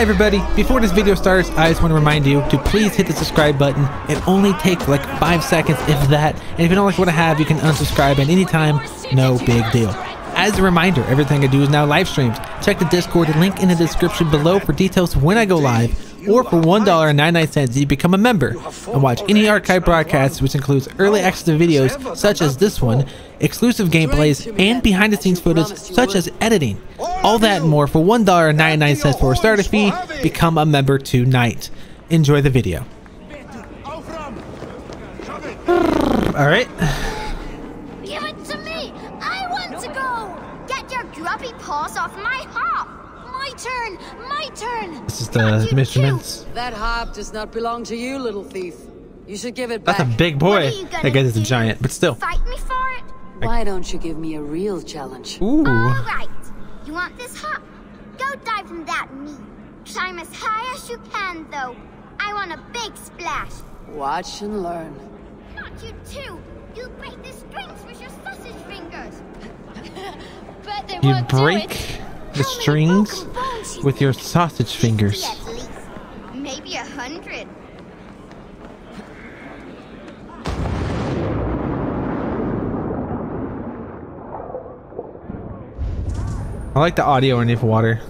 Hi everybody, before this video starts, I just want to remind you to please hit the subscribe button. It only takes like 5 seconds, if that, and if you don't like what I have, you can unsubscribe at any time, no big deal. As a reminder, everything I do is now live streamed. Check the Discord link in the description below for details when I go live, or for $1.99 you become a member and watch any archive broadcasts which includes early access to videos such as this one, exclusive gameplays, and behind the scenes footage such as editing. All that and more for $1.99 for a starter fee, become a member tonight. Enjoy the video. Alright. Give it to me! I want to go! Get your grubby paws off my hop! My turn! My turn! This is the You measurements. That harp does not belong to you, little thief. You should give it back. That's back. a big boy. are you gonna I guess it's a giant, but still. Fight me for it? Why don't you give me a real challenge? Ooh. Alright. You want this hop? Go dive from that knee. Climb as high as you can, though. I want a big splash. Watch and learn. Not you too. You'll break the strings with your sausage fingers. but they You won't do break it. the How many strings you with your sausage fingers. Maybe a hundred. I like the audio underneath water.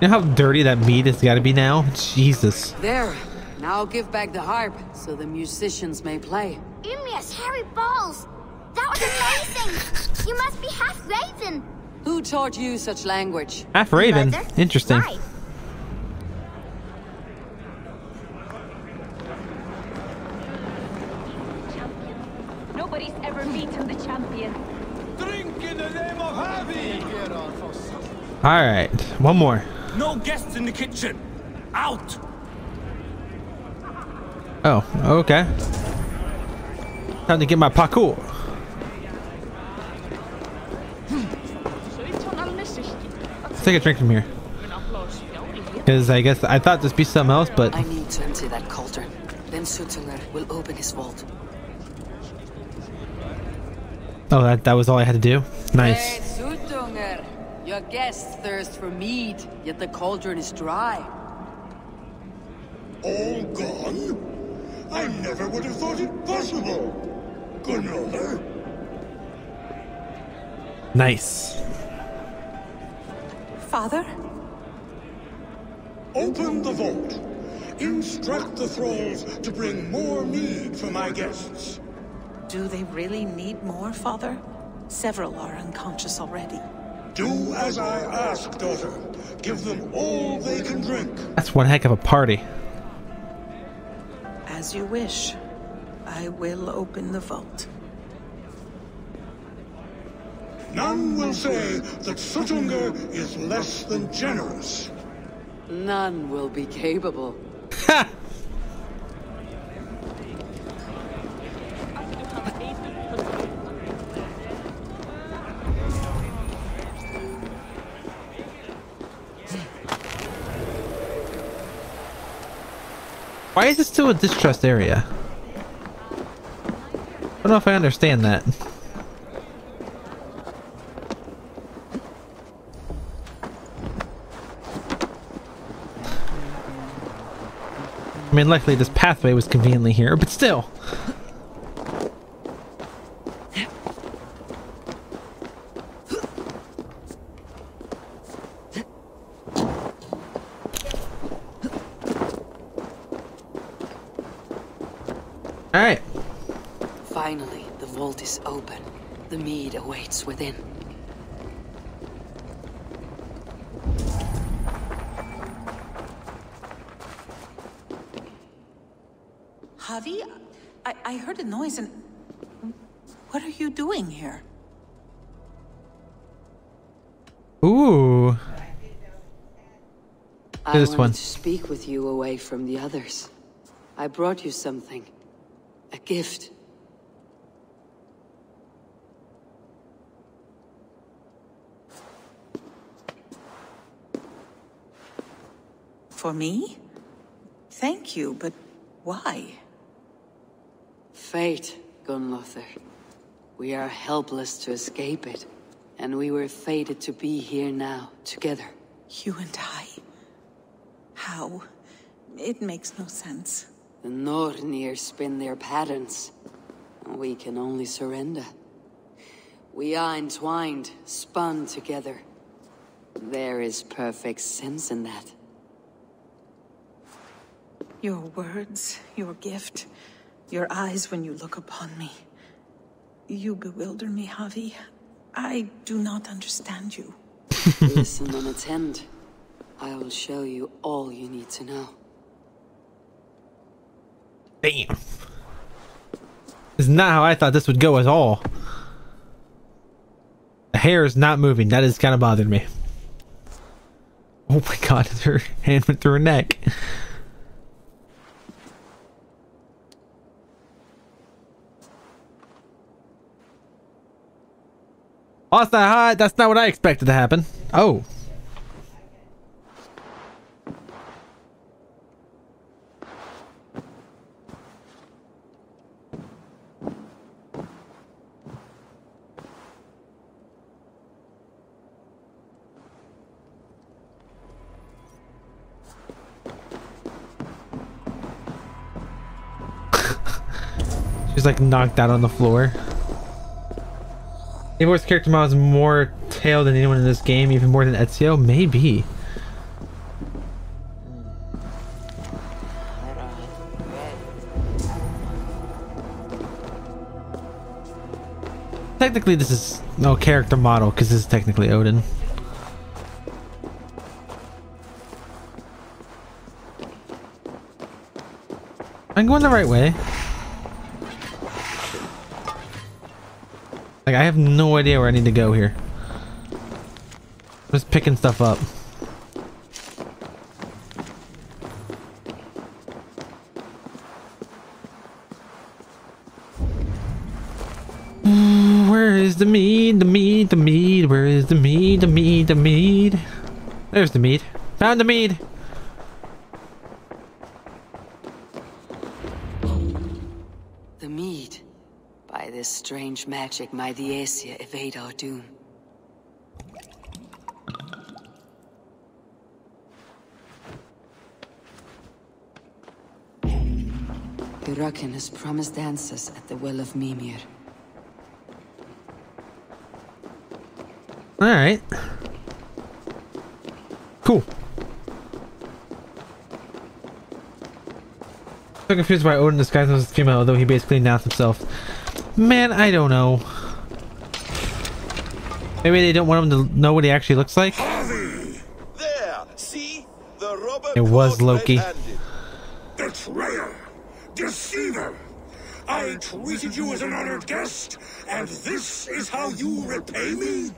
You know how dirty that meat has got to be now? Jesus. There. Now give back the harp so the musicians may play. Ymnia's hairy balls. That was amazing. you must be half raven. Who taught you such language? Half raven. Interesting. Why? Nobody's ever beaten the champion. Drink in the name of Havi! All right. One more. No guests in the kitchen! Out! Oh, okay. Time to get my parkour. Let's take a drink from here. Because I guess I thought this be something else, but I need to empty that cauldron. Then Suttungr will open his vault. oh, that that was all I had to do. Hey, Nice. Suttungr! Your guests thirst for mead, yet the cauldron is dry. All gone? I never would have thought it possible. Gunnar, Nice. Father? open the vault. Instruct the thralls to bring more mead for my guests. Do they really need more, Father? Several are unconscious already. Do as I ask, daughter. Give them all they can drink. That's one heck of a party. As you wish. I will open the vault. None will say that Suttungr is less than generous. None will be capable. Ha! Why is it still a distrust area? I don't know if I understand that. I mean, luckily this pathway was conveniently here, but still. Alright. Finally, the vault is open. The mead awaits within. Havi? I, I heard a noise and... What are you doing here? Ooh. I This wanted one. to speak with you away from the others. I brought you something. A gift. For me? Thank you, but why? Fate, Gunlother. We are helpless to escape it. And we were fated to be here now, together. You and I. How? It makes no sense. The Nornir spin their patterns, and we can only surrender. We are entwined, spun together. There is perfect sense in that. Your words, your gift, your eyes when you look upon me. You bewilder me, Havi. I do not understand you. Listen and attend. I will show you all you need to know. Damn. This is not how I thought this would go at all. The hair is not moving. That is kind of bothered me. Oh my god, her hand went through her neck. Lost that hot. That's not what I expected to happen. Oh. She's like knocked out on the floor. Eivor's character model is more tail than anyone in this game, even more than Ezio? Maybe. Technically, this is no character model because this is technically Odin. I'm going the right way. Like, I have no idea where I need to go here. I'm just picking stuff up. Where is the meat? The meat, the meat. Where is the meat? The meat, the meat. There's the meat. Found the meat. Magic, my Diasia evade our doom. Hirakin has promised answers at the Well of Mimir. Alright. Cool. So confused why Odin disguised himself as female, although he basically announced himself. Man, I don't know. Maybe they don't want him to know what he actually looks like? There, see? The robber It was Loki. red-handed. Betrayer! Deceiver! I treated you as an honored guest, and this is how you repay me?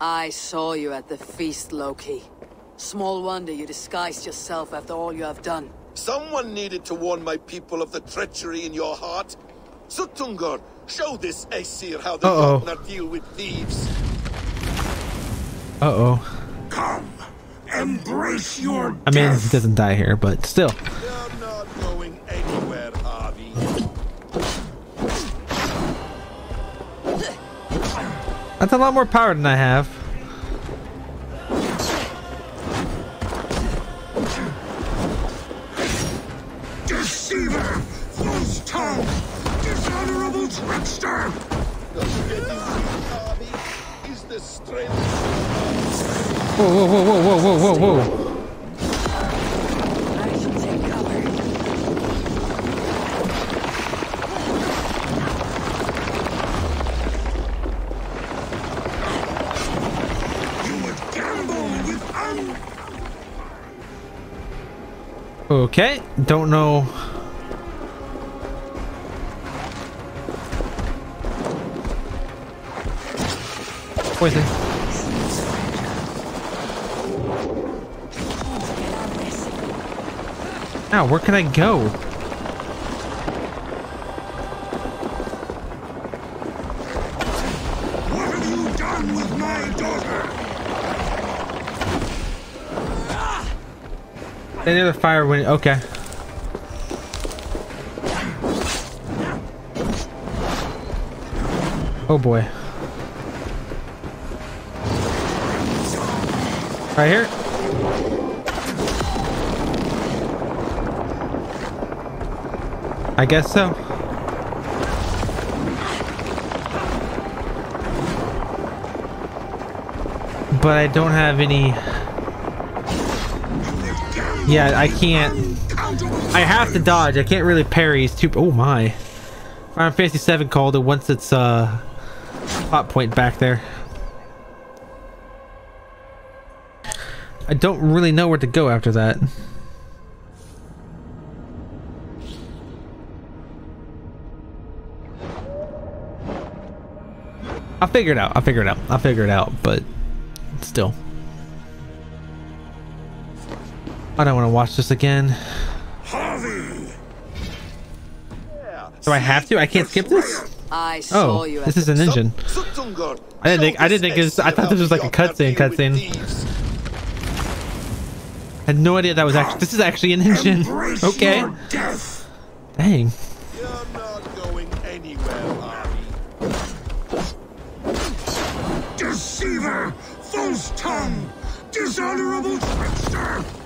I saw you at the feast, Loki. Small wonder you disguised yourself after all you have done. Someone needed to warn my people of the treachery in your heart. Suttungr, show this Aesir how the Uh-oh. Jotnar deal with thieves. Uh-oh. Come, embrace your I mean, death. he doesn't die here, but still. They're not going anywhere, Havi. That's a lot more power than I have. Whoa, whoa, whoa, whoa, whoa, whoa, whoa. Okay, don't know. Poison. Where can I go? What have you done with my daughter? Any other fire when okay. Oh boy. Right here? I guess so. But I don't have any... Yeah, I can't... I have to dodge. I can't really parry. He's too... Oh my. Final Fantasy 7 called it once it's uh Hot point back there. I don't really know where to go after that. Figure it out. I'll figure it out. I'll figure it out, but still. I don't want to watch this again. Havi! Do I have to? I can't skip this? I oh, saw Oh, you this is an engine. Suttungr, I didn't think- I didn't this think it was- I thought this was like a cutscene, to deal with cutscene. I had no idea that was actually. This is actually an engine. Embrace Okay. Dang. Tongue! Dishonorable trickster!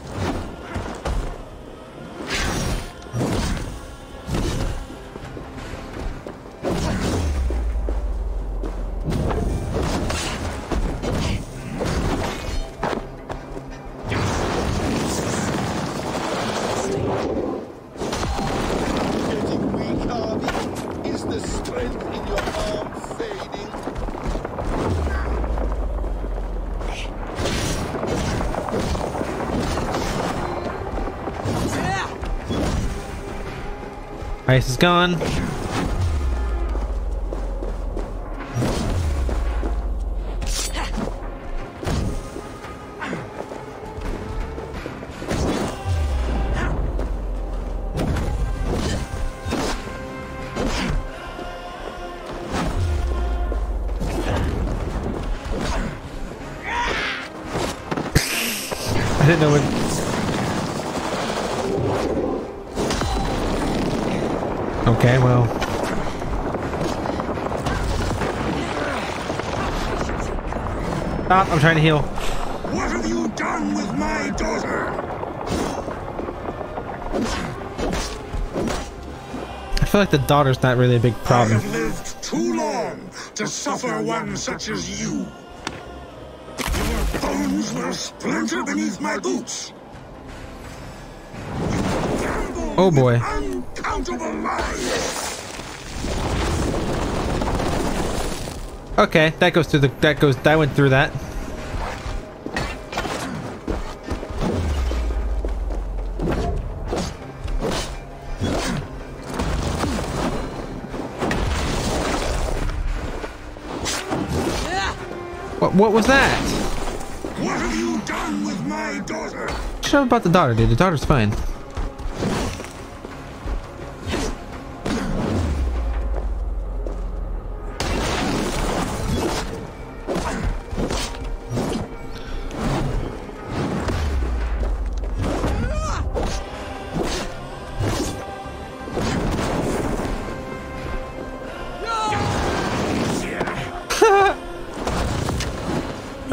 Ice is gone. I'm trying to heal. What have you done with my daughter? I feel like the daughter's not really a big I problem. have lived too long to suffer one such as you. Your bones will splinter beneath my boots. Oh, boy. Uncountable. Okay, that goes through the that goes that went through that. What what was that? What have you done with my daughter? Shut up about the daughter, dude. The daughter's fine.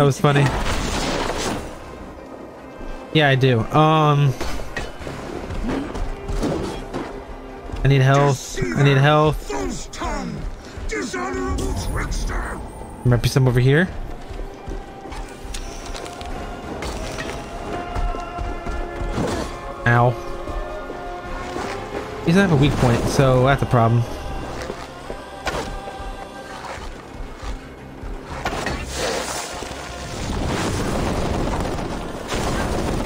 Was funny. Yeah, I do. Um, I need health. I need health. Trickster. Might be some over here. Ow. He doesn't have a weak point, so that's a problem.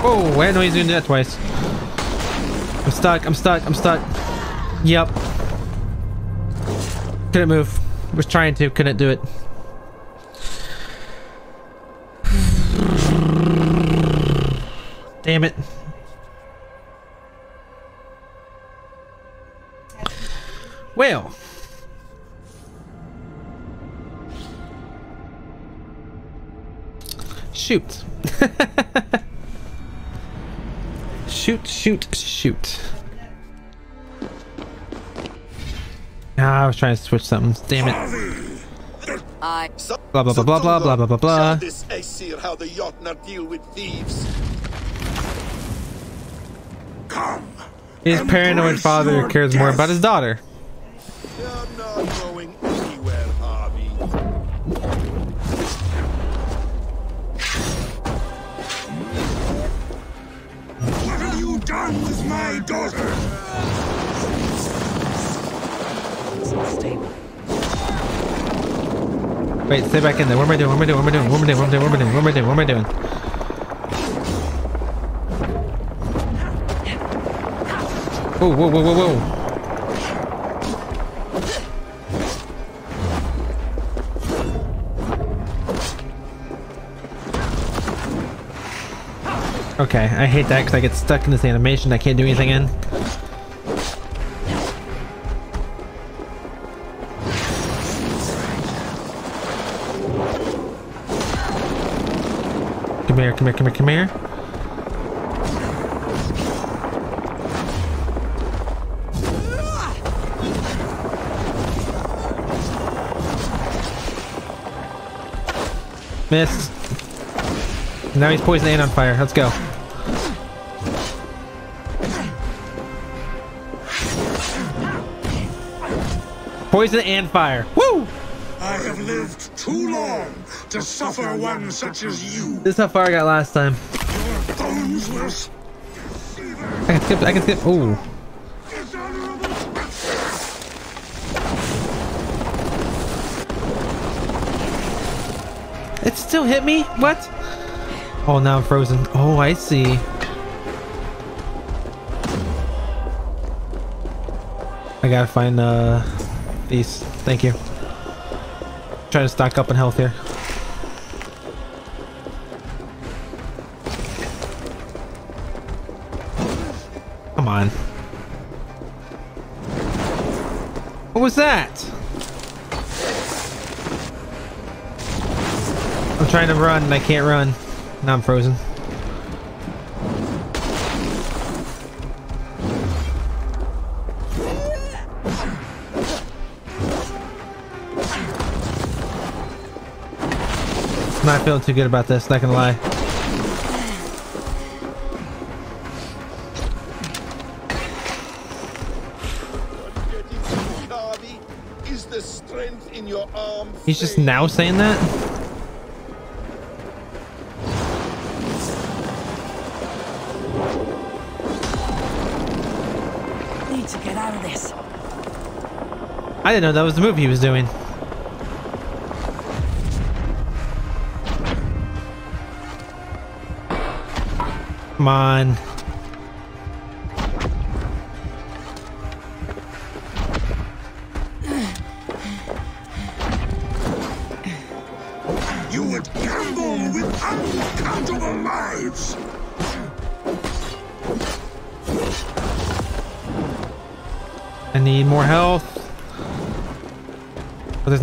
Oh, I know he's doing that twice. I'm stuck, I'm stuck, I'm stuck. Yep. Couldn't move. Was trying to, couldn't do it. Damn it. Well. Shoot, trying to switch something. Damn it. I. Blah blah blah blah blah blah blah blah blah. This Aesir how the Jotnar deal with thieves. Come. His paranoid father your cares more about his daughter. Wait, stay back in there. What am I doing? What am I doing? What am I doing? What am I doing? What am I doing? What am I doing? What am I doing? What am I doing? Whoa, whoa, whoa, whoa, whoa. Okay, I hate that because I get stuck in this animation I can't do anything in. Come here, come here, come here, come here. Missed. Now he's poisoning and on fire. Let's go. Poison and fire. Woo! I have lived too long to suffer one such as you. This is how far I got last time. Your bones will I can skip. I can skip. Ooh. It still hit me? What? Oh, now I'm frozen. Oh, I see. I gotta find uh these. Thank you. Trying to stock up on health here. Was that? I'm trying to run and I can't run. Now I'm frozen. Not feeling too good about this, not gonna lie. He's just now saying that? Need to get out of this. I didn't know that was the move he was doing. Come on.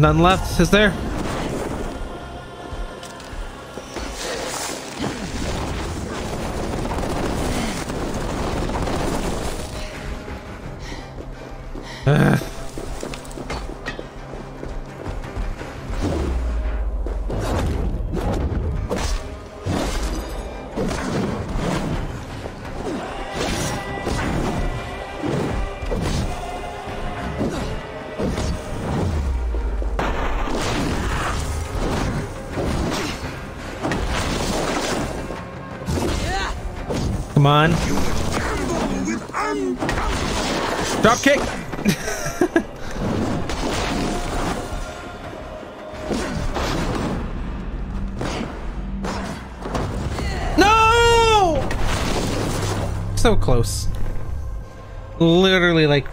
Nothing left, is there? Come on. Drop kick. no! So close. Literally like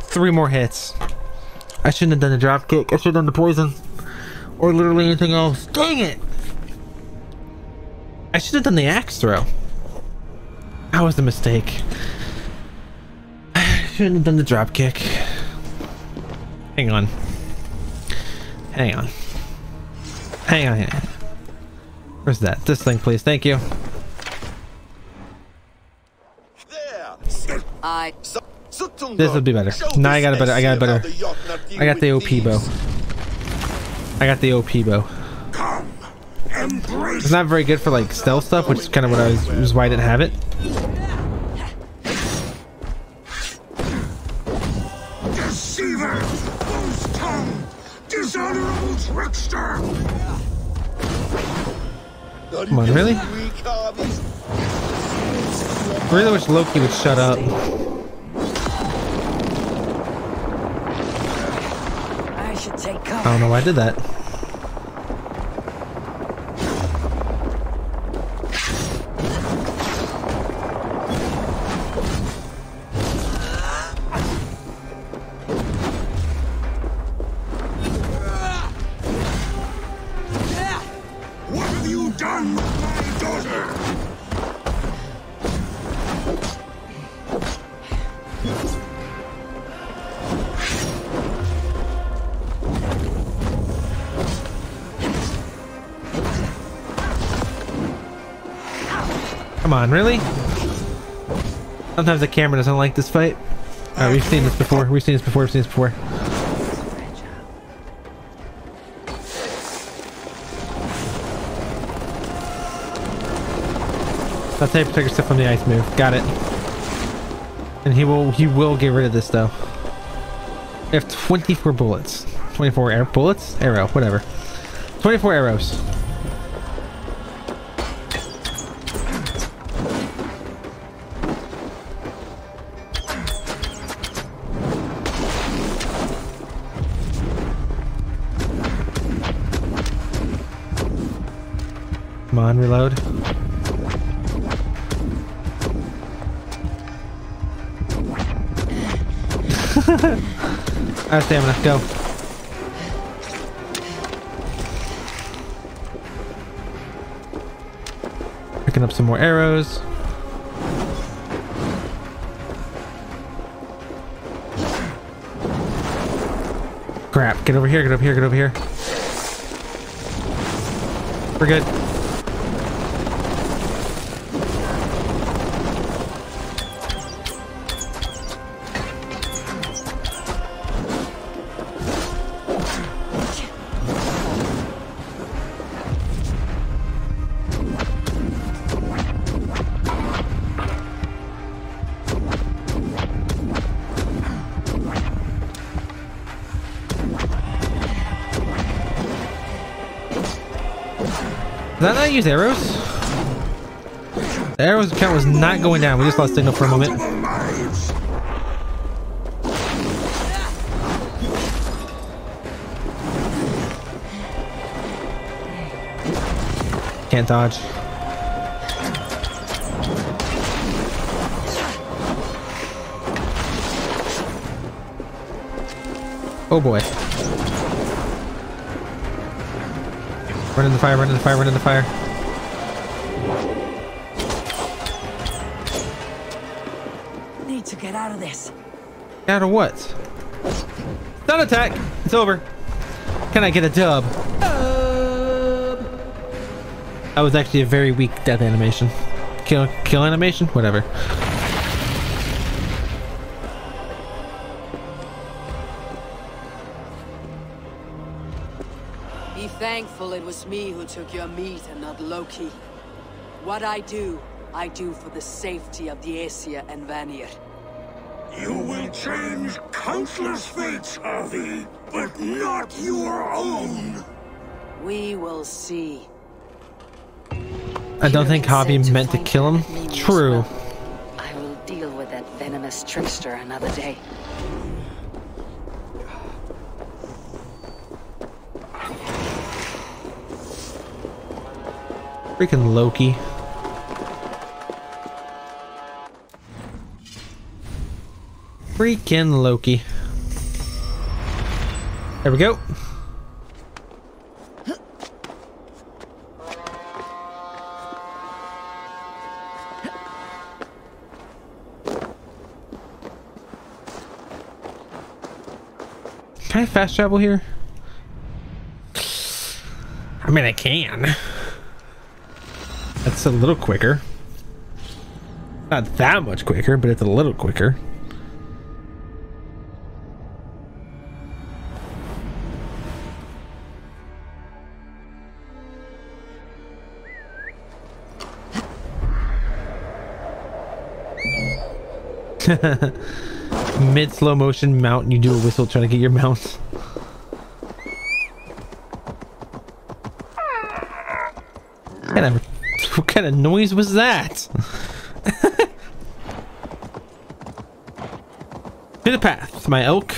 three more hits. I shouldn't have done the drop kick. I should have done the poison. Or literally anything else. Dang it! I should have done the axe throw. That was the mistake. I shouldn't have done the drop kick. Hang on. Hang on. Hang on. hang on. Where's that? This thing, please. Thank you. I. This would be better. Now I got a better- I got a better- the Jotnar deal I got the OP bow. I got the OP bow. Come, embrace It's not very good for like stealth stuff, which is kind of what I was, was why I didn't have it. deceiver, false tongue, dishonorable trickster. Come on, really? Weak I really wish Loki would shut up. I should take I cover. don't know why I did that. On, really? Sometimes the camera doesn't like this fight. Alright, we've seen this before. We've seen this before. We've seen this before. That's how you protect yourself from the ice move. Got it. And he will he will get rid of this though. We have 24 bullets. 24 air bullets? Arrow, whatever. 24 arrows. Alright, stamina, go. Picking up some more arrows. Crap, get over here, get over here, get over here. We're good. Use arrows? The arrows count was not going down. We just lost signal for a moment. Can't dodge. Oh boy. Run in the fire, run in the fire, run in the fire. Of what? Stun attack! It's over. Can I get a dub? That was actually a very weak death animation. Kill, kill animation? Whatever. Be thankful it was me who took your meat and not Loki. What I do, I do for the safety of the Aesir and Vanir. You will change countless fates, Havi, but not your own. We will see. I don't think Havi meant to kill him. True. I will deal with that venomous trickster another day. Freaking Loki. Freaking Loki. There we go. Can I fast travel here? I mean, I can. That's a little quicker. Not that much quicker, but it's a little quicker. Mid slow motion mount, and you do a whistle trying to get your mount. What kind of, what kind of noise was that? to the path, my elk.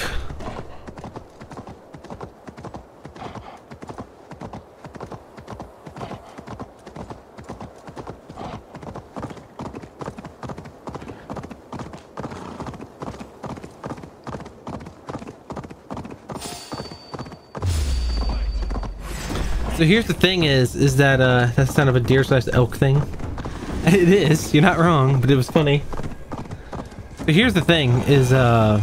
So here's the thing is, is that, uh, that's kind of a deer slash elk thing. It is, you're not wrong, but it was funny. But here's the thing is, uh,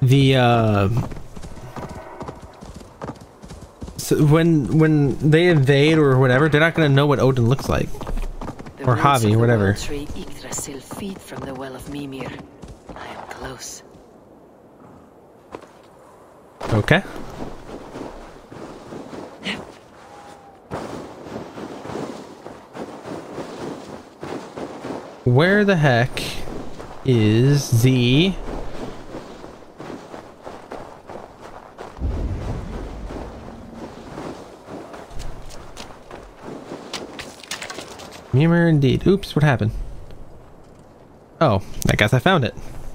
the, uh, so when, when they invade or whatever, they're not going to know what Odin looks like. The Or Havi, whatever. tree Yggdrasil feed from the well of Mimir. I am close. Okay. Where the heck is the... Mimir indeed. Oops, what happened? Oh, I guess I found it.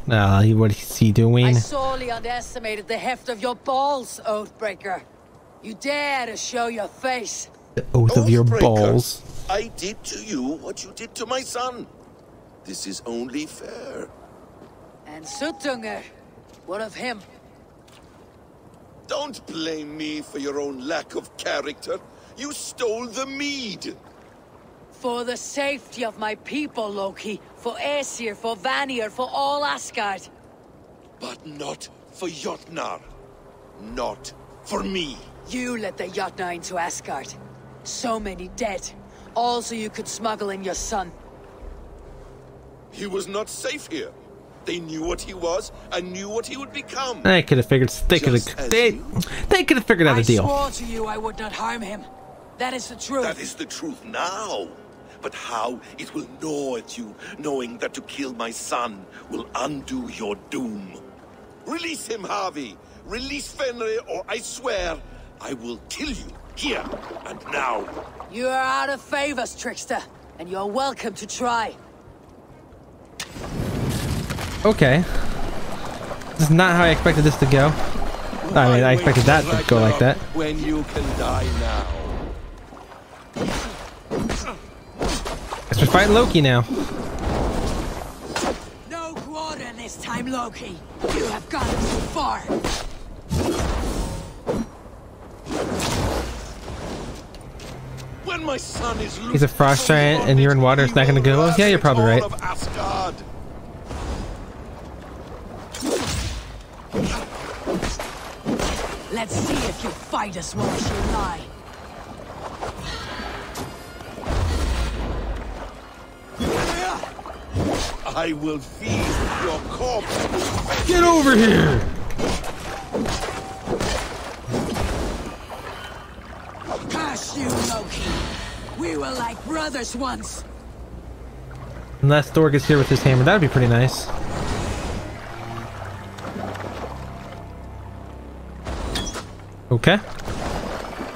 Uh, what is he doing? I sorely underestimated the heft of your balls, Oathbreaker. You dare to show your face. The oath of your balls. I did to you what you did to my son. This is only fair. And Suttungr, what of him? Don't blame me for your own lack of character. You stole the mead. For the safety of my people, Loki. For Aesir, for Vanir, for all Asgard. But not for Jotnar. Not for me. You let the Jotnar into Asgard. So many dead. All so you could smuggle in your son. He was not safe here. They knew what he was and knew what he would become. They could have figured. They could have. They, they could have figured out I a deal. swore to you I would not harm him. That is the truth. That is the truth now. But how it will gnaw at you, knowing that to kill my son will undo your doom. Release him, Havi. Release Fenrir, or I swear I will kill you here and now. You are out of favors, trickster, and you're welcome to try. Okay. This is not how I expected this to go. I mean, I expected that to go like that. When you can die now. Guess we're fighting Loki now. No quarter this time, Loki. You have gone too far. He's a frost giant and you're in water, it's not gonna go? Yeah, you're probably right. All of Asgard. Let's see if you fight as well as you lie. I will feed your corpse. Get over here! Curse you, Loki. We were like brothers once. Unless Thor gets here with his hammer, that'd be pretty nice. Okay.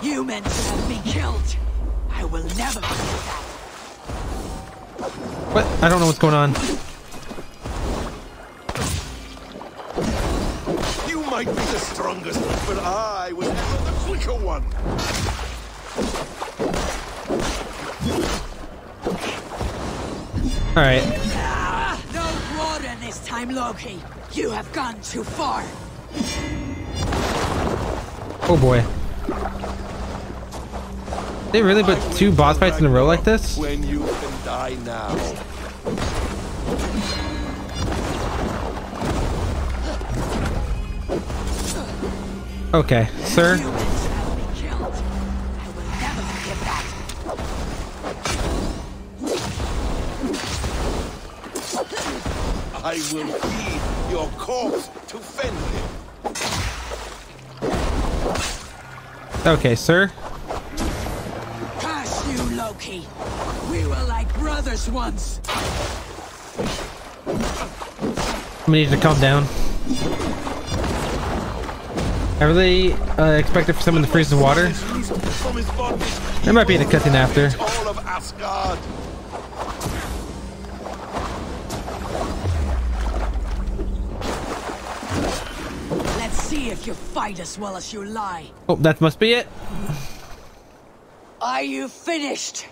You meant to have me killed. I will never forget that. What? I don't know what's going on. You might be the strongest, but I was never the quicker one. Alright. Ah, no water this time, Loki. You have gone too far. Oh boy. They really put two boss fights in a row like this? When you can die now. Okay, sir. I will feed your corpse to Fenrir. Okay, sir. Curse you, Loki. We were like brothers once. I need to calm down. I really uh, expected for someone to freeze the water. From There might be in a cutscene after. All of Asgard. Let's see if you fight as well as you lie. Oh, that must be it. Are you finished?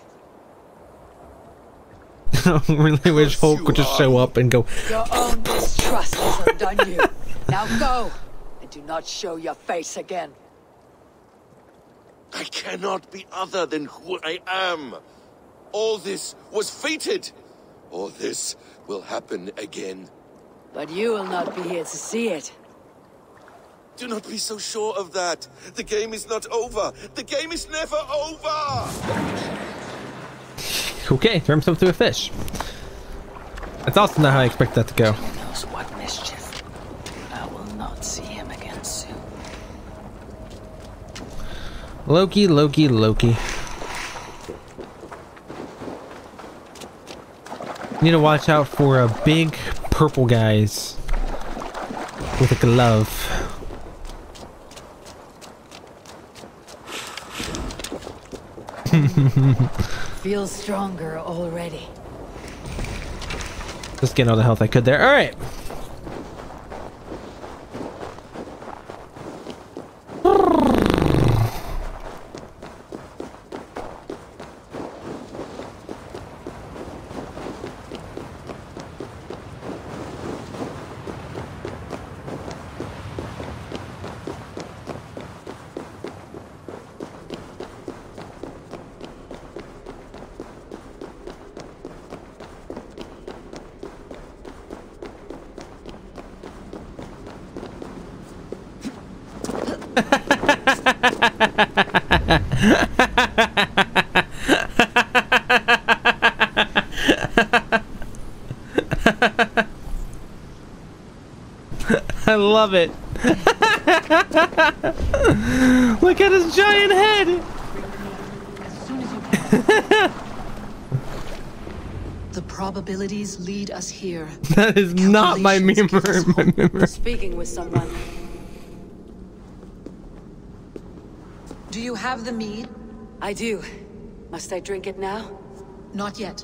I really wish Hulk would just show up and go, Your own distrust has undone you. Now go, and do not show your face again. I cannot be other than who I am. All this was fated. All this will happen again. But you will not be here to see it. Do not be so sure of that. The game is not over. The game is never over. okay, turn himself to a fish. That's also not how I expect that to go. knows what mischief. I will not see him again soon. Loki, Loki, Loki. Need to watch out for uh, big purple guys with a glove. Feel stronger already. Just getting all the health I could there. All right. I love it. Look at his giant head. The probabilities lead us here. That is not my meme. Mimir. My hope. Mimir. Speaking with someone. Do you have the mead? I do. Must I drink it now? Not yet.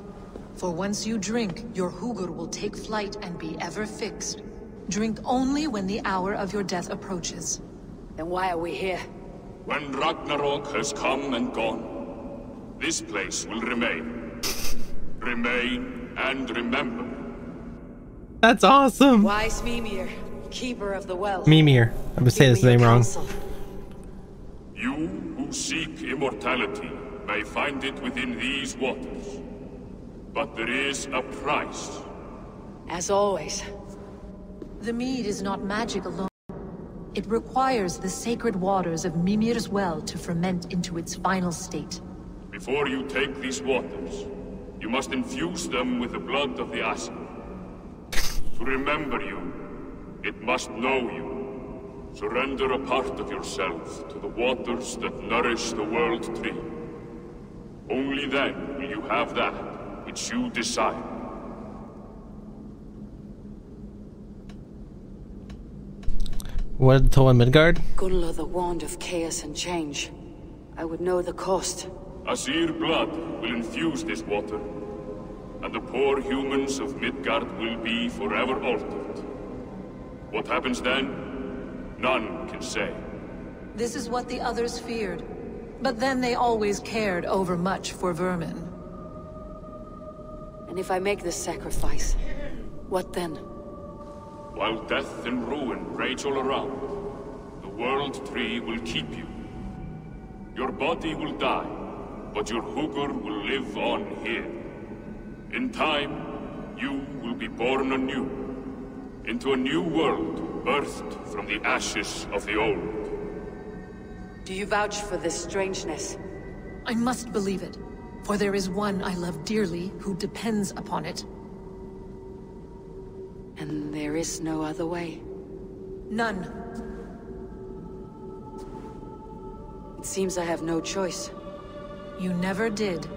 For once you drink, your Hugur will take flight and be ever fixed. Drink only when the hour of your death approaches. Then why are we here? When Ragnarok has come and gone, this place will remain. Remain and remember. That's awesome. Wise Mimir, keeper of the well. Mimir. I would say this me name wrong. counsel. You who seek immortality may find it within these waters. But there is a price. As always. The mead is not magic alone. It requires the sacred waters of Mimir's well to ferment into its final state. Before you take these waters, you must infuse them with the blood of the Aesir. To remember you, it must know you. Surrender a part of yourself to the waters that nourish the World Tree. Only then will you have that which you desire. What did Toa Midgard? Gunla the wand of chaos and change. I would know the cost. Aesir blood will infuse this water, and the poor humans of Midgard will be forever altered. What happens then? None can say. This is what the others feared. But then they always cared overmuch for vermin. And if I make this sacrifice, what then? While death and ruin rage all around, the World Tree will keep you. Your body will die, but your Hugur will live on here. In time, you will be born anew, into a new world birthed from the ashes of the old. Do you vouch for this strangeness? I must believe it, for there is one I love dearly who depends upon it. And there is no other way. None. It seems I have no choice. You never did.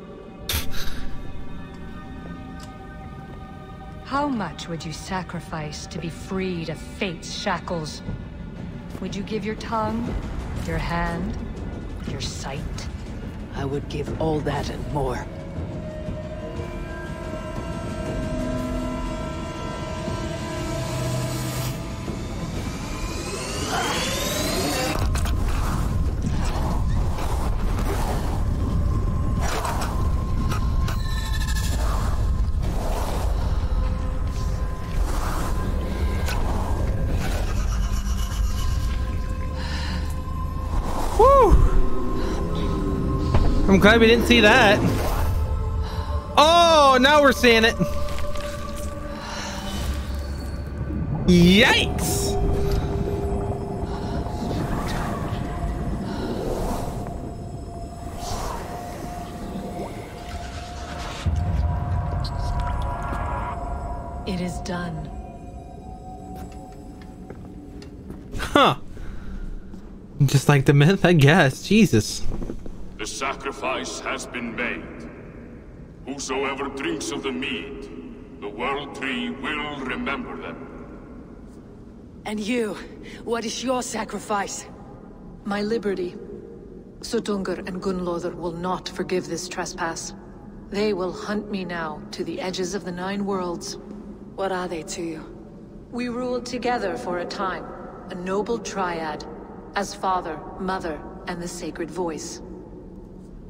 How much would you sacrifice to be freed of fate's shackles? Would you give your tongue, your hand, your sight? I would give all that and more. I'm glad we didn't see that. Oh, now we're seeing it. Yikes! It is done. Huh. Just like the myth, I guess. Jesus. The sacrifice has been made. Whosoever drinks of the mead, the World Tree will remember them. And you, what is your sacrifice? My liberty. Suttungr and Gunnlodr will not forgive this trespass. They will hunt me now to the edges of the Nine Worlds. What are they to you? We ruled together for a time, a noble triad, as father, mother, and the sacred voice.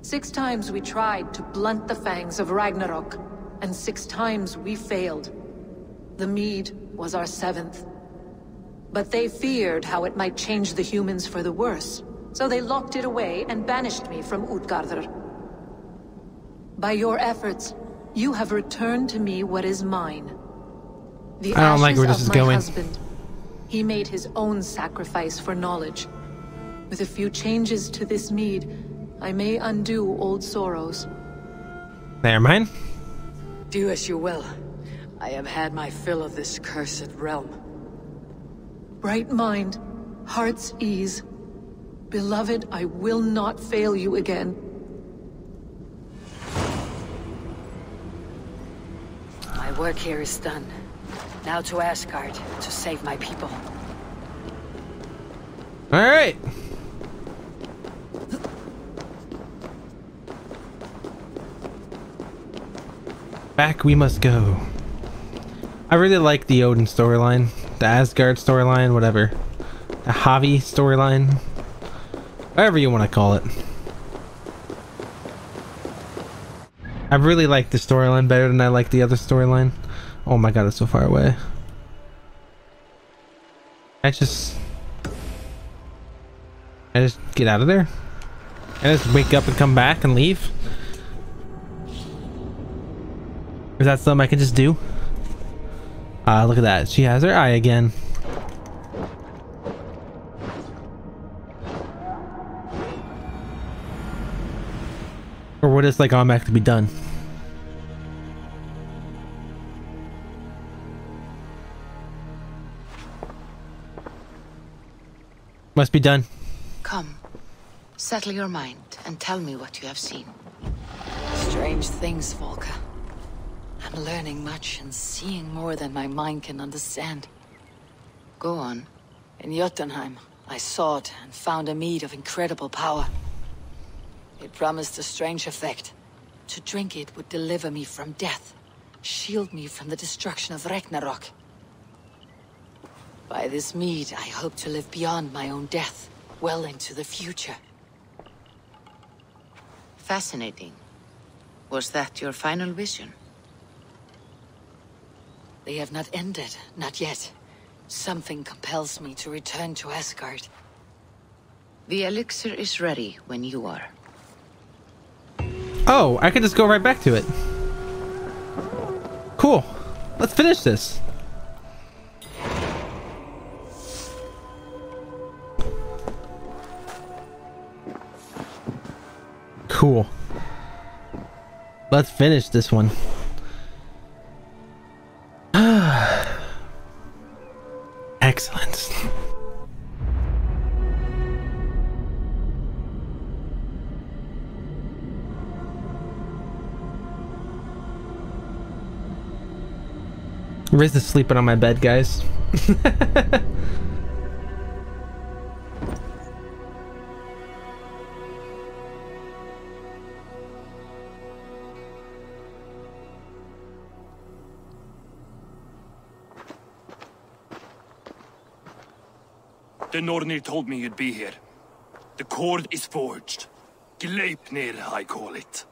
Six times we tried to blunt the fangs of Ragnarok, and six times we failed. The Mead was our seventh. But they feared how it might change the humans for the worse, so they locked it away and banished me from Utgardr. By your efforts, you have returned to me what is mine. The I don't like where this is my going. husband. He made his own sacrifice for knowledge. With a few changes to this mead, I may undo old sorrows. Never mind. Do as you will. I have had my fill of this cursed realm. Bright mind, heart's ease. Beloved, I will not fail you again. My work here is done. Now to Asgard, to save my people. All Back we must go. I really like the Odin storyline, the Asgard storyline, whatever. The Havi storyline. Whatever you want to call it. I really like the storyline better than I like the other storyline. Oh my god, it's so far away. I just... I just get out of there? I just wake up and come back and leave? Is that something I can just do? Ah, uh, look at that. She has her eye again. Or would this like automatically be done? Must be done. Come, settle your mind and tell me what you have seen. Strange things, Valka. Learning much and seeing more than my mind can understand. Go on. In Jotunheim, I sought and found a mead of incredible power. It promised a strange effect. To drink it would deliver me from death, shield me from the destruction of Ragnarok. By this mead, I hope to live beyond my own death, well into the future. Fascinating. Was that your final vision? They have not ended, not yet. Something compels me to return to Asgard. The elixir is ready when you are. Oh, I can just go right back to it. Cool. Let's finish this. Cool. Let's finish this one. Excellent. Riz is sleeping on my bed, guys. The Nornir told me you'd be here. The cord is forged. Gleipnir, I call it.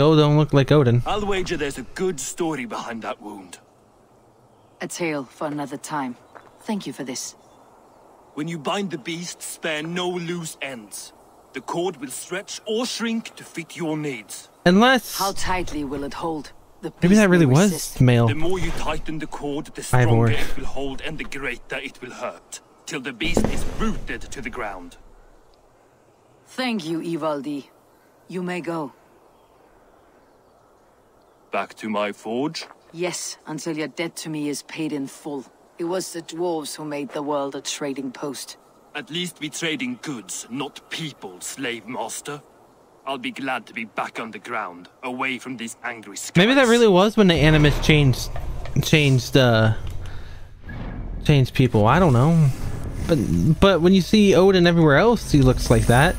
Oh, don't look like Odin. I'll wager there's a good story behind that wound. A tale for another time. Thank you for this. When you bind the beast, spare no loose ends. The cord will stretch or shrink to fit your needs. Unless... How tightly will it hold? The Maybe that beast really will was resist. male. The more you tighten the cord, the Eivor. stronger it will hold and the greater it will hurt. Till the beast is rooted to the ground. Thank you, Ivaldi. You may go. Back to my forge? Yes, until your debt to me is paid in full. It was the dwarves who made the world a trading post. At least we trading goods, not people, slave master. I'll be glad to be back on the ground, away from these angry skies. Maybe that really was when the Animus changed, changed, uh, changed people. I don't know. But, but when you see Odin everywhere else, he looks like that.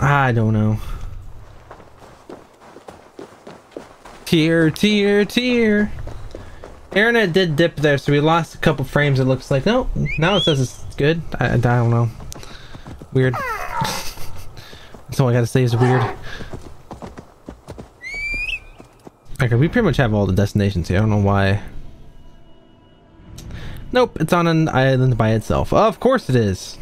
I don't know. Tear, tear, tear. Internet did dip there, so we lost a couple frames. It looks like no. Now it says it's good. I, I don't know. Weird. That's all I gotta say is weird. Okay, we pretty much have all the destinations here. I don't know why. Nope, it's on an island by itself. Of course it is.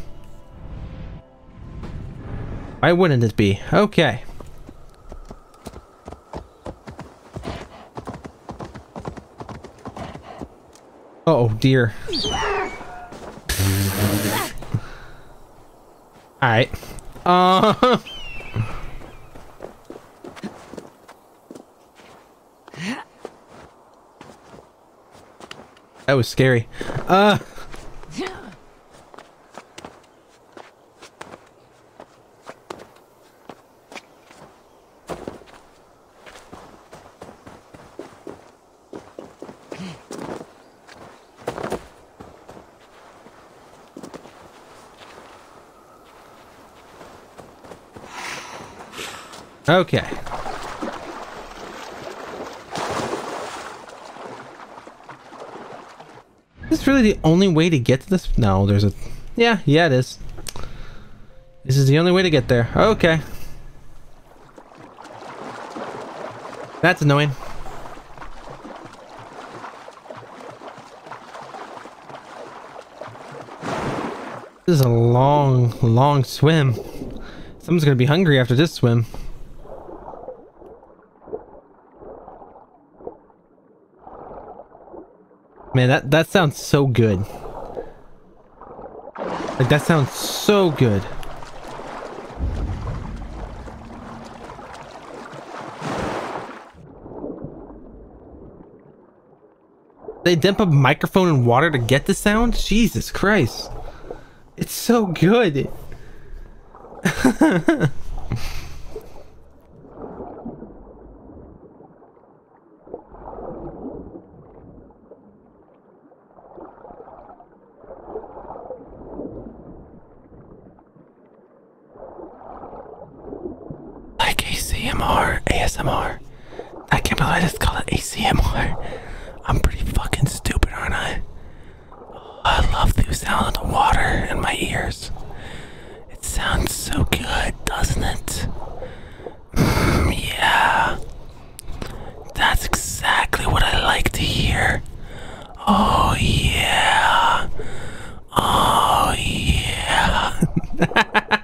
Why wouldn't it be? Okay. Oh dear. Alright. Uh That was scary. Uh Okay. This really the only way to get to this? No, there's a... Yeah, yeah it is. This is the only way to get there. Okay. That's annoying. This is a long, long swim. Someone's gonna be hungry after this swim. Man, that, that sounds so good. Like, that sounds so good. They dump a microphone in water to get the sound? Jesus Christ. It's so good. like ACMR, ASMR. I can't believe I just call it ACMR. I'm pretty fucking stupid, aren't I? I love the sound of the water in my ears. It sounds so good, doesn't it? Mm, yeah. That's exactly what I like to hear. Oh, yeah. Oh, yeah.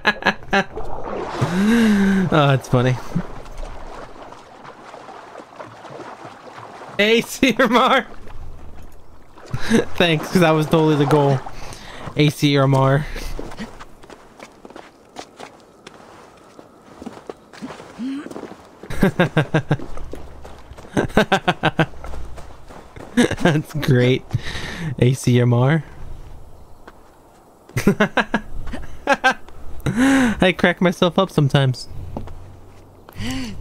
oh, it's funny. ACMR. Thanks, because that was totally the goal. ACMR. That's great. ACMR. I crack myself up sometimes.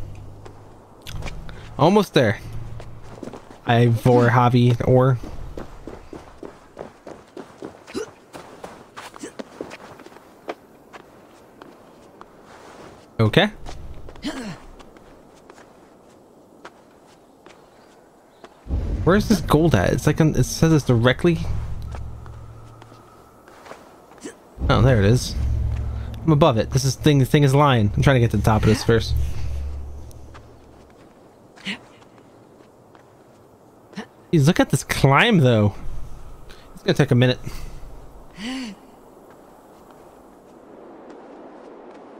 Almost there. Eivor, Havi, or. Okay. Where's this gold at? It's like on, it says it's directly. Oh, there it is. I'm above it. This is thing. The thing is lying. I'm trying to get to the top of this first. Jeez, look at this climb, though. It's gonna take a minute.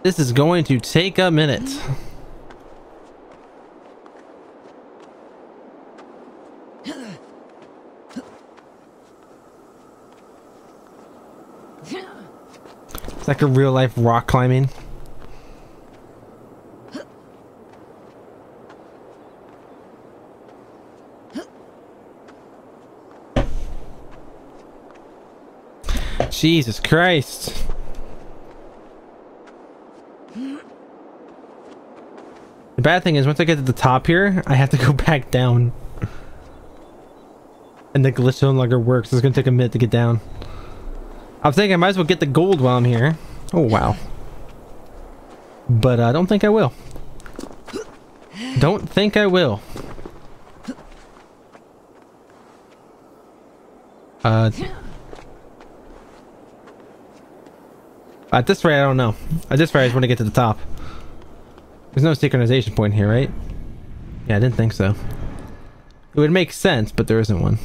This is going to take a minute. It's like a real life rock climbing. Jesus Christ. The bad thing is once I get to the top here, I have to go back down. And the glitch no longer works. It's gonna take a minute to get down. I'm thinking I might as well get the gold while I'm here. Oh, wow. But I don't think I will. Don't think I will. Uh... At this rate, I don't know. At this rate, I just want to get to the top. There's no synchronization point here, right? Yeah, I didn't think so. It would make sense, but there isn't one.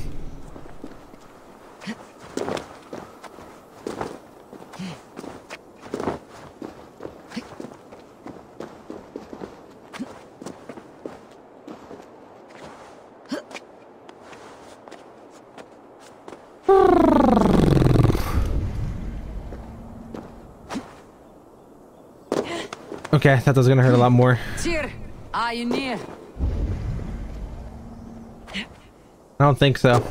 Okay, I thought that was gonna hurt a lot more. are you near? I don't think so.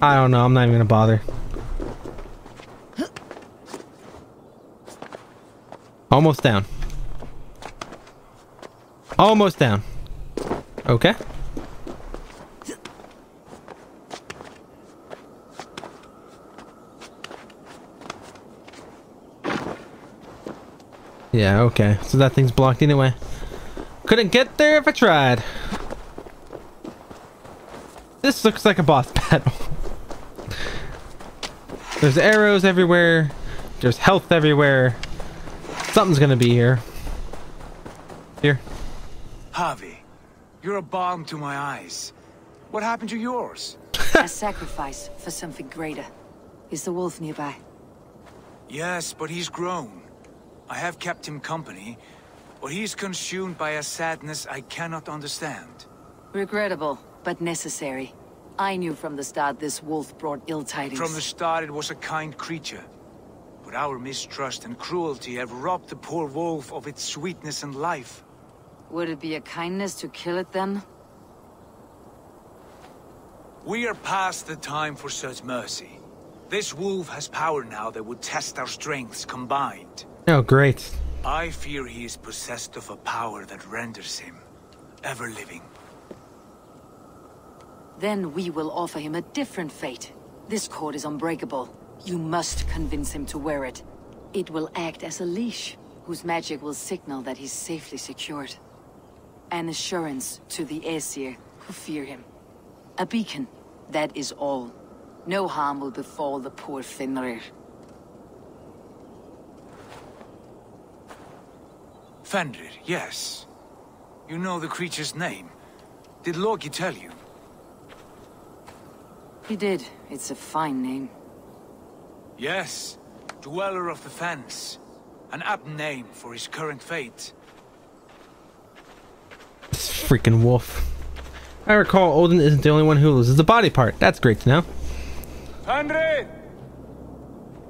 I don't know. I'm not even gonna bother. Almost down. Almost down. Okay. Yeah, okay. So that thing's blocked anyway. Couldn't get there if I tried. This looks like a boss battle. There's arrows everywhere. There's health everywhere. Something's gonna be here. Here. Havi, you're a balm to my eyes. What happened to yours? a sacrifice for something greater. Is the wolf nearby? Yes, but he's grown. I have kept him company, but he's consumed by a sadness I cannot understand. Regrettable, but necessary. I knew from the start this wolf brought ill tidings. From the start it was a kind creature. But our mistrust and cruelty have robbed the poor wolf of its sweetness and life. Would it be a kindness to kill it then? We are past the time for such mercy. This wolf has power now that would test our strengths combined. Oh, great. I fear he is possessed of a power that renders him ever living. Then we will offer him a different fate. This cord is unbreakable. You must convince him to wear it. It will act as a leash, whose magic will signal that he's safely secured. An assurance to the Aesir who fear him. A beacon, that is all. No harm will befall the poor Fenrir. Fenrir, yes. You know the creature's name. Did Loki tell you? He did. It's a fine name. Yes. Dweller of the Fens. An apt name for his current fate. This freaking wolf. I recall Odin isn't the only one who loses a body part. That's great to know. Fenrir!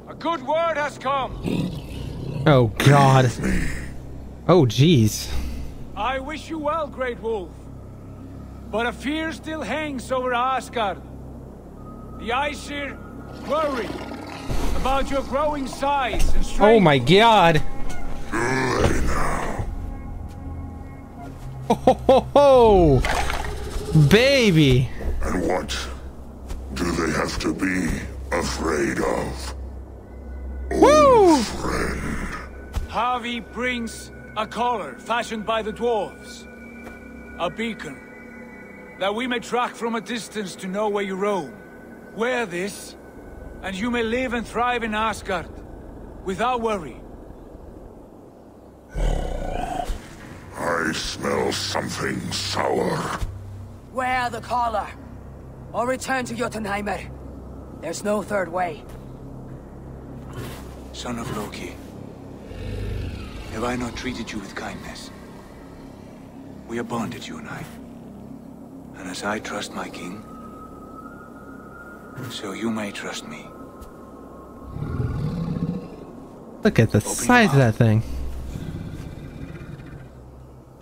A good word has come! Oh god. Oh jeez. I wish you well, Great Wolf. But a fear still hangs over Asgard. The Aesir worry. About your growing size and oh, strength. Oh my god. Oh, ho, ho, ho. Baby. And what do they have to be afraid of? Woo! Havi brings a collar fashioned by the dwarves. A beacon. That we may track from a distance to know where you roam. Wear this, and you may live and thrive in Asgard. Without worry. I smell something sour. Wear the collar. Or return to Jotunheimer. There's no third way. Son of Loki. Have I not treated you with kindness? We are bonded, you and I. And as I trust my king, so you may trust me. Look at the size of that thing.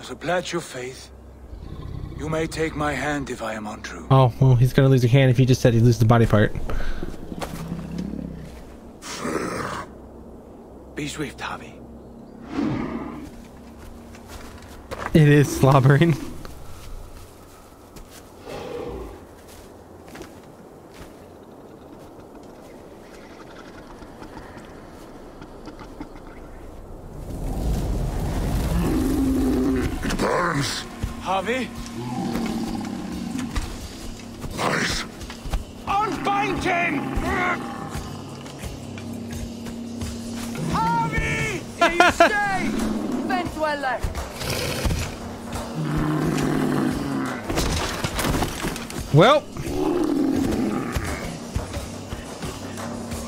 As a pledge of faith, you may take my hand if I am untrue. Oh, well, he's gonna lose a hand if he just said he'd lose the body part. Be swift, Havi. It is slobbering. It burns. Havi? Well.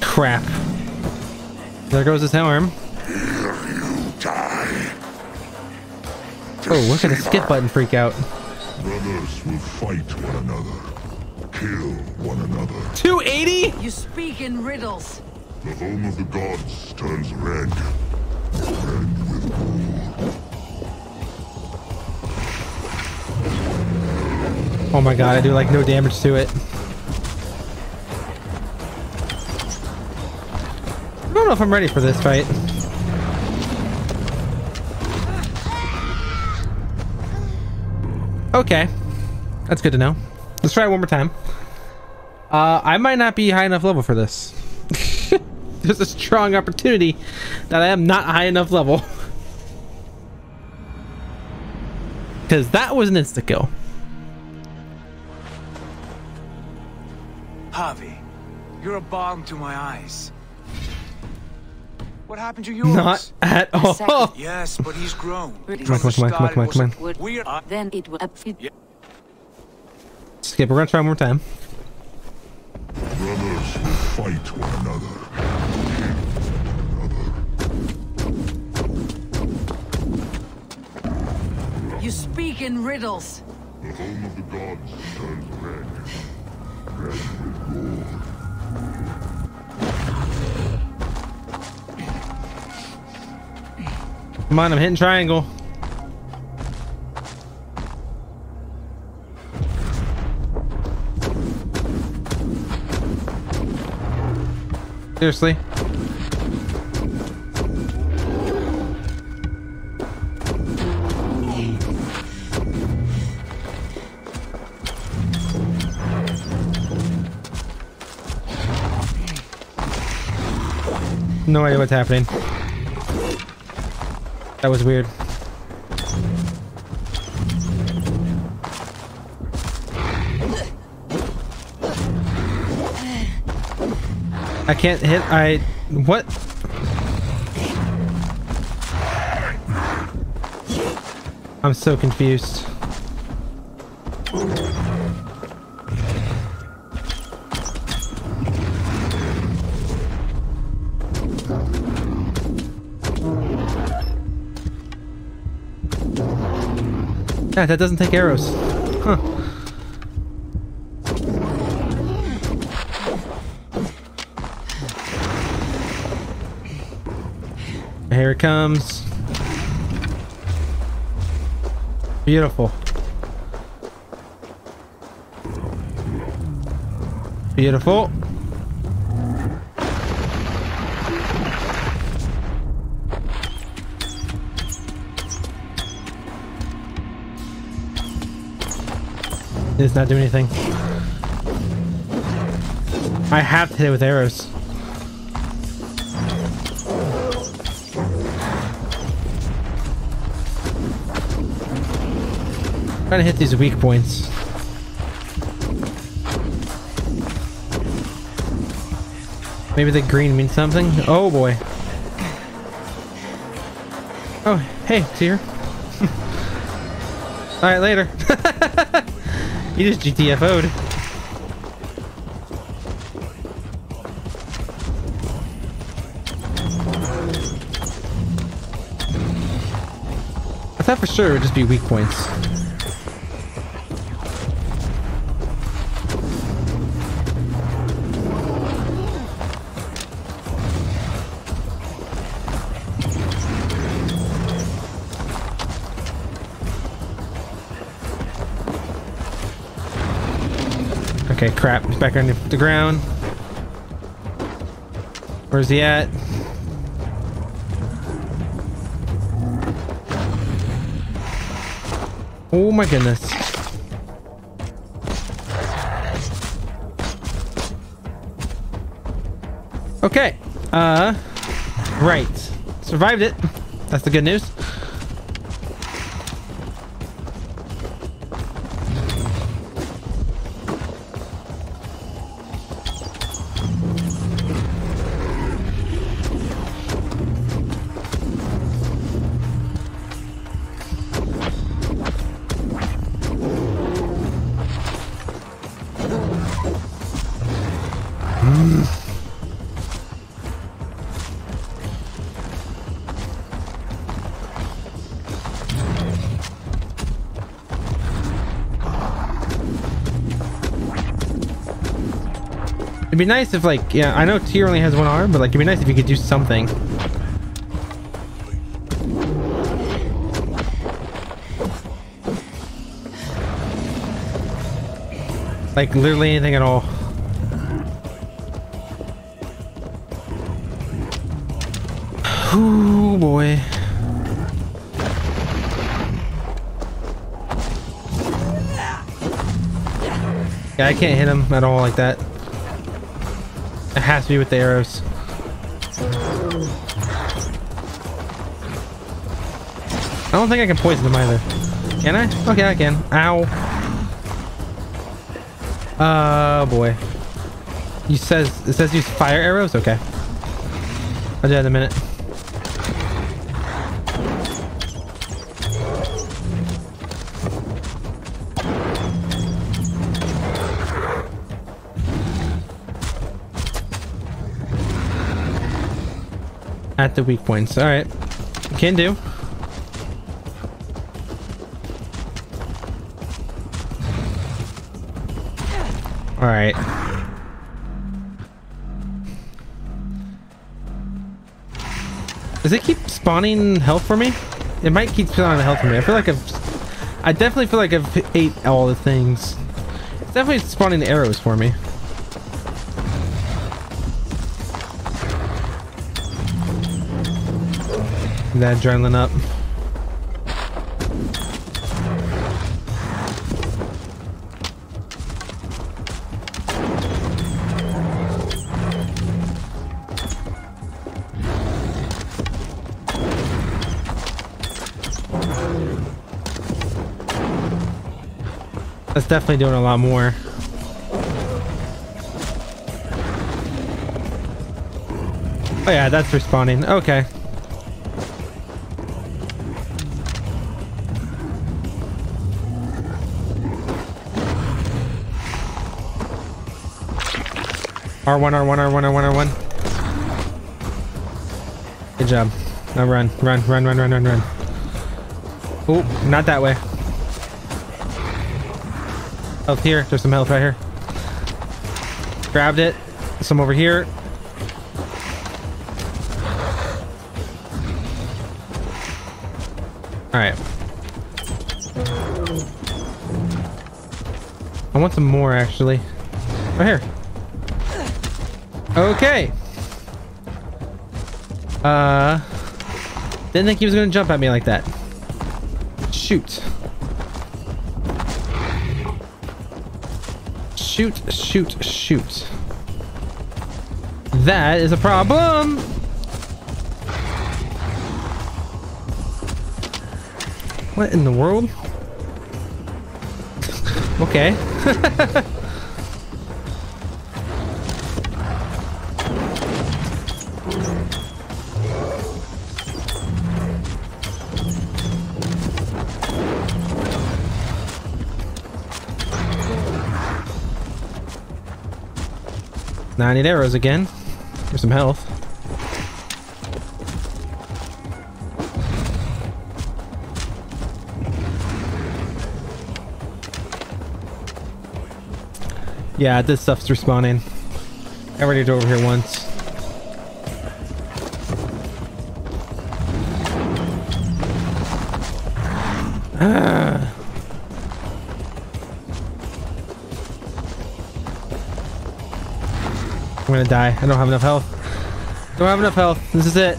Crap. There goes his arm. Here you die. Oh, look at the skip button freak out. Brothers will fight one another. Kill one another. 280? You speak in riddles. The home of the gods turns red. Red Oh my god, I do like no damage to it. I don't know if I'm ready for this fight. Okay. That's good to know. Let's try it one more time. Uh, I might not be high enough level for this. There's a strong opportunity that I am not high enough level. Because that was an insta-kill. Havi, you're a balm to my eyes. What happened to yours? Not at all. Yes, but he's grown. Come on, come on, come on, come on, come on, come on. We are. Uh, then it will. Skip, we're gonna try one more time. Brothers will fight one another. You speak in riddles. The home of the gods turns red. Red with gore. Come on, I'm hitting triangle. Seriously? No idea what's happening. That was weird. I can't hit. I. What? I'm so confused. That doesn't take arrows. Huh. Here it comes. Beautiful. Beautiful. It's not doing anything. I have to hit it with arrows. Trying to hit these weak points. Maybe the green means something? Oh boy. Oh, hey, Tyr. Alright, later. you just GTFO'd. I thought for sure it would just be weak points. Okay, crap. He's back on the ground. Where's he at? Oh my goodness. Okay. Uh, right. Survived it. That's the good news. Be nice if like, yeah, I know Tyr only has one arm, but like it'd be nice if you could do something. Like literally anything at all. Oh boy. Yeah, I can't hit him at all like that. Has to be with the arrows. I don't think I can poison them either. Can I? Okay, I can. Ow. Oh boy. You says it says use fire arrows? Okay. I'll do that in a minute. At the weak points. Alright. Can do. Alright. Does it keep spawning health for me? It might keep spawning health for me. I feel like I've... I definitely feel like I've ate all the things. It's definitely spawning arrows for me. That adrenaline up. That's definitely doing a lot more. Oh yeah, that's responding. Okay. R1, R1, R1, R1, R1. Good job. Now run, run, run, run, run, run, run. Oh, not that way. Health here. There's some health right here. Grabbed it. Some over here. Alright. I want some more actually. Right here. Okay. Uh, didn't think he was gonna jump at me like that. Shoot. Shoot, shoot, shoot. That is a problem. What in the world? okay. Now I need arrows again. For some health. Yeah, this stuff's respawning. I already did over here once. Gonna die. I don't have enough health. Don't have enough health. This is it.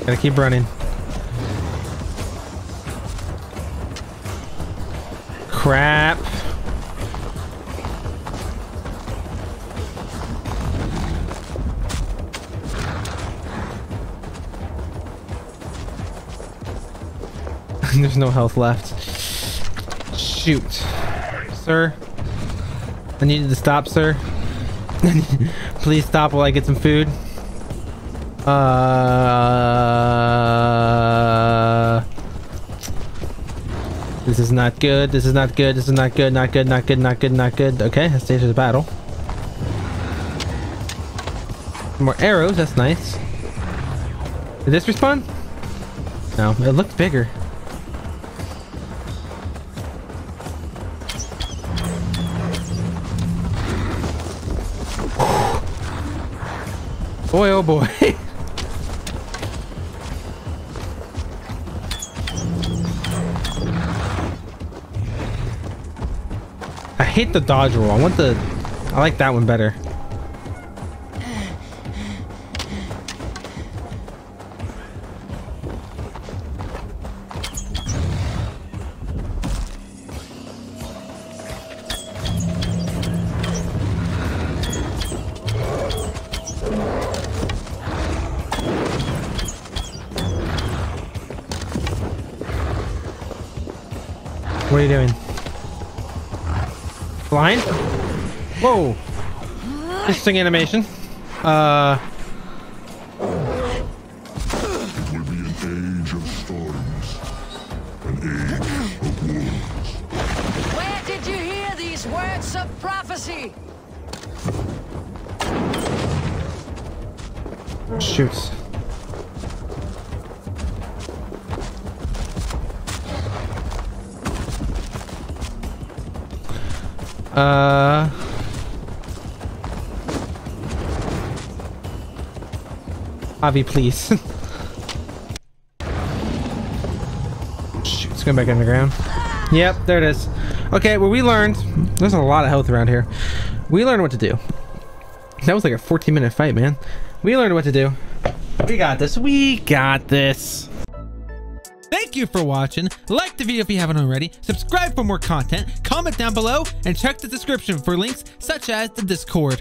Gotta keep running. Crap. There's no health left. Shoot. Sir. I needed to stop, sir. Please stop while I get some food. Uh... This is not good. This is not good. This is not good. Not good. Not good. Not good. Not good. Okay, stage of the battle. More arrows. That's nice. Did this respawn? No, it looked bigger. Boy, oh boy. I hate the dodge roll. I want the... I like that one better. Are you doing? Flying? Whoa! Interesting animation. Uh... Havi, please. Shoot, it's going back underground. Yep, there it is. Okay, well, we learned... There's a lot of health around here. We learned what to do. That was like a 14 minute fight, man. We learned what to do. We got this. We got this. Thank you for watching. Like the video if you haven't already. Subscribe for more content. Comment down below and check the description for links such as the Discord.